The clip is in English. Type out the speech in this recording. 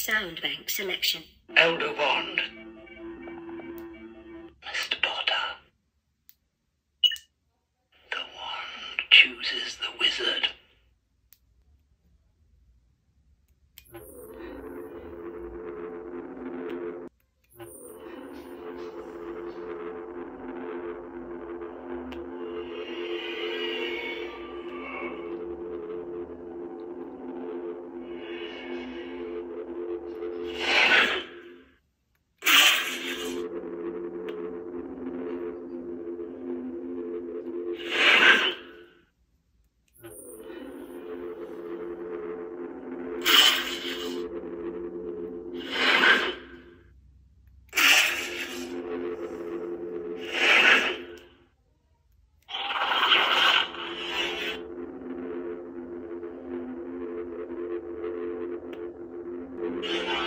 sound bank selection. Elder Wand. Yeah.